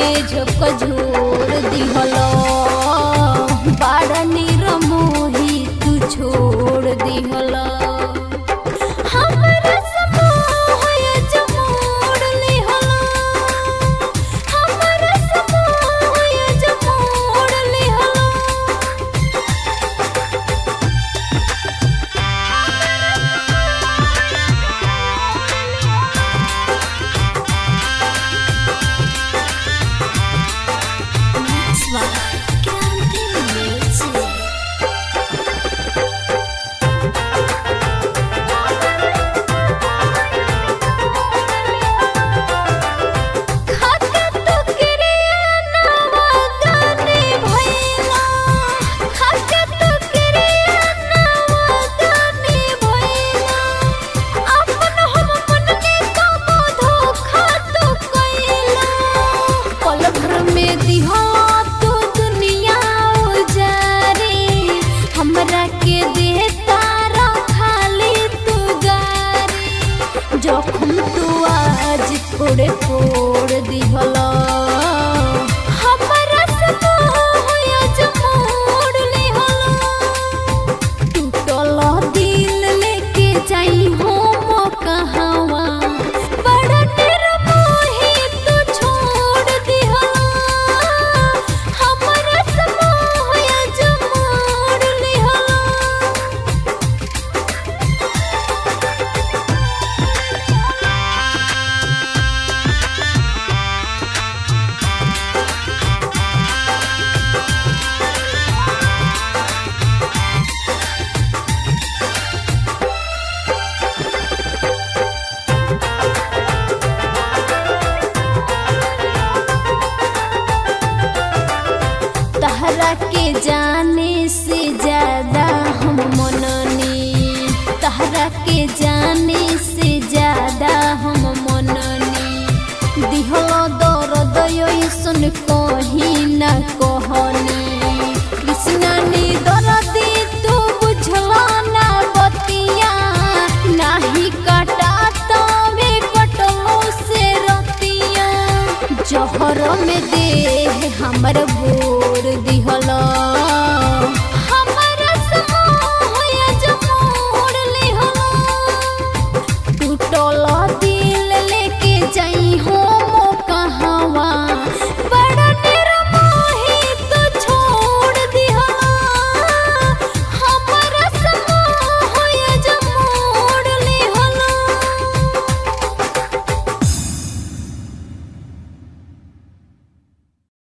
झुको झुको फोड़े फोड़ दिहला तहरा के जाने से ज़्यादा हम मननी तहरा के जाने से ज़्यादा हम मननी दिहो दर्द सुन कही ही न कहनी। कृष्णा तू तो बुझल ना बतिया। नाही कटा तबे तो कटलो से रतिया। जहर में दे हमर बोर दिहला।